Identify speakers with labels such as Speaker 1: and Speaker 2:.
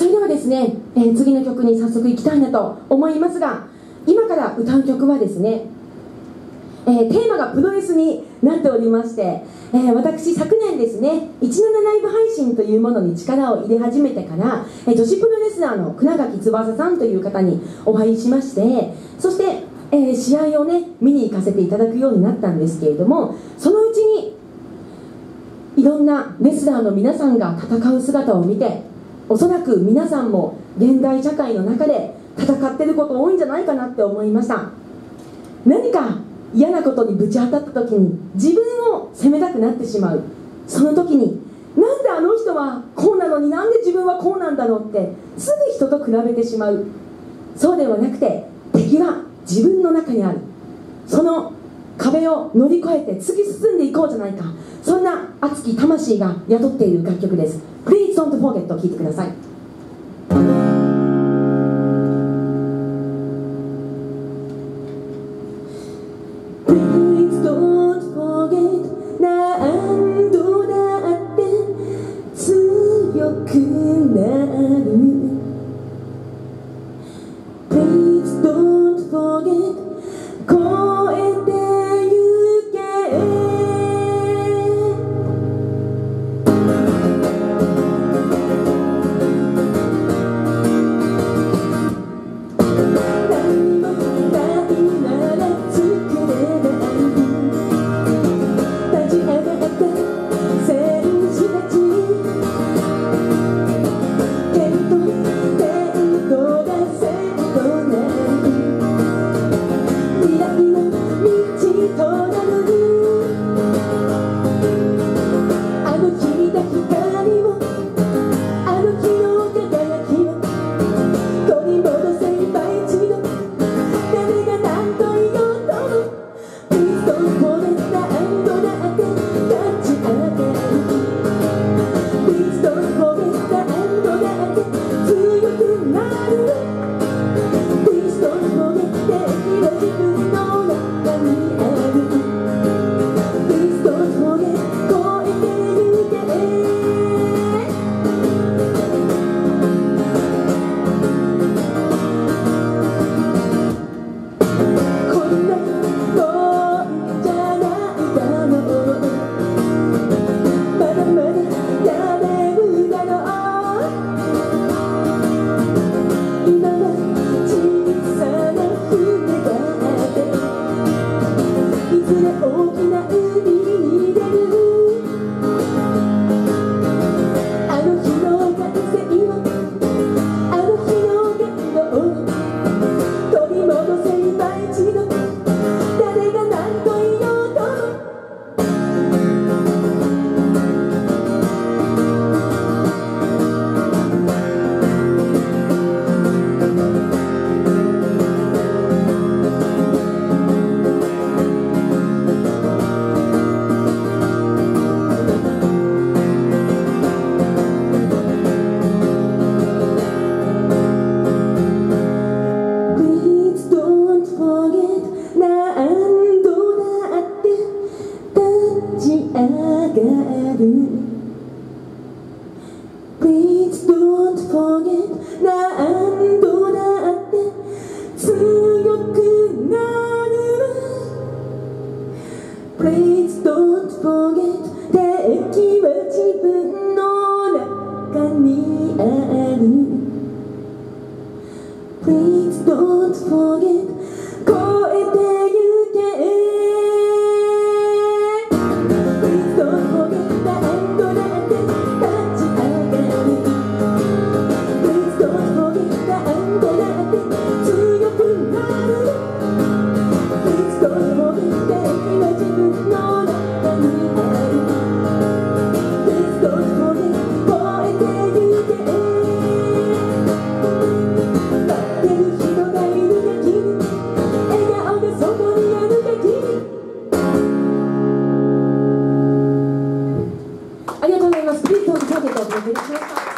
Speaker 1: それではですね、えー次の曲に早速いきたいなと思いますが今から歌う曲はですね、えーテーマがプロレスになっておりまして、えー私昨年ですね17ライブ配信というものに力を入れ始めてから、え女子プロレスラーの倉垣翼さんという方にお会いしましてそして、え試合をね見に行かせていただくようになったんですけれどもそのうちにいろんなレスラーの皆さんが戦う姿を見ておそらく皆さんも現代社会の中で戦ってること多いんじゃないかなって思いました。何か嫌なことにぶち当たった時に自分を責めたくなってしまう。その時になんであの人はこうなのになんで自分はこうなんだろうってすぐ人と比べてしまう。そうではなくて敵は自分の中にある。その壁を乗り越えて突き進んでいこうじゃないか。そんな熱き魂が宿っている楽曲です。Please don't forget 聴いてください「何 Obrigada.